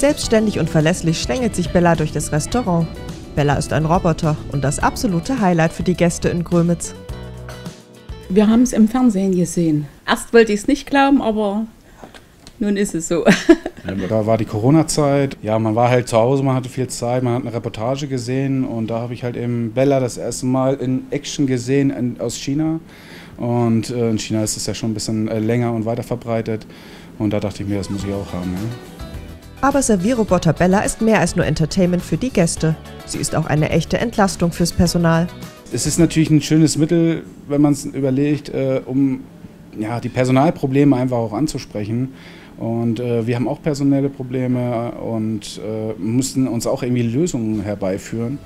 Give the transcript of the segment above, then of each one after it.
Selbstständig und verlässlich schlängelt sich Bella durch das Restaurant. Bella ist ein Roboter und das absolute Highlight für die Gäste in Grömitz. Wir haben es im Fernsehen gesehen. Erst wollte ich es nicht glauben, aber nun ist es so. Da war die Corona-Zeit. Ja, man war halt zu Hause, man hatte viel Zeit, man hat eine Reportage gesehen und da habe ich halt eben Bella das erste Mal in Action gesehen in, aus China. Und äh, in China ist es ja schon ein bisschen äh, länger und weiter verbreitet. Und da dachte ich mir, das muss ich auch haben. Ja. Aber Servierroboter Bella ist mehr als nur Entertainment für die Gäste. Sie ist auch eine echte Entlastung fürs Personal. Es ist natürlich ein schönes Mittel, wenn man es überlegt, äh, um ja, die Personalprobleme einfach auch anzusprechen. Und äh, wir haben auch personelle Probleme und äh, mussten uns auch irgendwie Lösungen herbeiführen.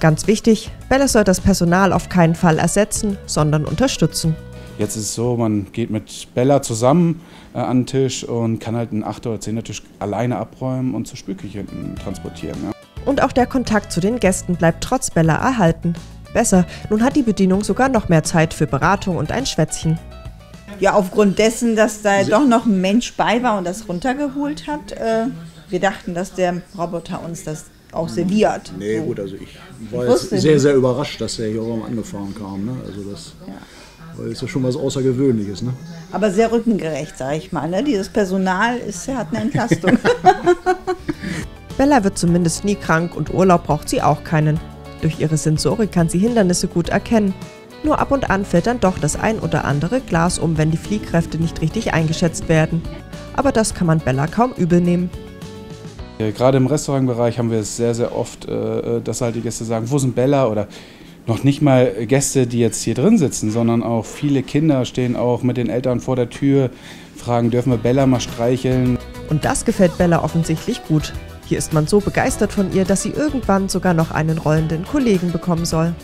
Ganz wichtig, Bella soll das Personal auf keinen Fall ersetzen, sondern unterstützen. Jetzt ist es so, man geht mit Bella zusammen äh, an den Tisch und kann halt einen 8- oder 10er Tisch alleine abräumen und zur Spülküche transportieren. Ja. Und auch der Kontakt zu den Gästen bleibt trotz Bella erhalten. Besser, nun hat die Bedienung sogar noch mehr Zeit für Beratung und ein Schwätzchen. Ja, aufgrund dessen, dass da doch noch ein Mensch bei war und das runtergeholt hat. Äh, wir dachten, dass der Roboter uns das auch serviert. Nee, so. gut, also ich war ich jetzt sehr, sehr überrascht, dass er hier auch angefahren kam. Ne? Also das ja. ist ja schon was Außergewöhnliches. Ne? Aber sehr rückengerecht, sage ich mal. Ne? Dieses Personal ist, hat eine Entlastung. Bella wird zumindest nie krank und Urlaub braucht sie auch keinen. Durch ihre Sensorik kann sie Hindernisse gut erkennen nur ab und an fällt dann doch das ein oder andere Glas um, wenn die Fliehkräfte nicht richtig eingeschätzt werden. Aber das kann man Bella kaum übel nehmen. Gerade im Restaurantbereich haben wir es sehr, sehr oft, äh, dass halt die Gäste sagen, wo sind Bella? Oder noch nicht mal Gäste, die jetzt hier drin sitzen, sondern auch viele Kinder stehen auch mit den Eltern vor der Tür, fragen, dürfen wir Bella mal streicheln? Und das gefällt Bella offensichtlich gut. Hier ist man so begeistert von ihr, dass sie irgendwann sogar noch einen rollenden Kollegen bekommen soll.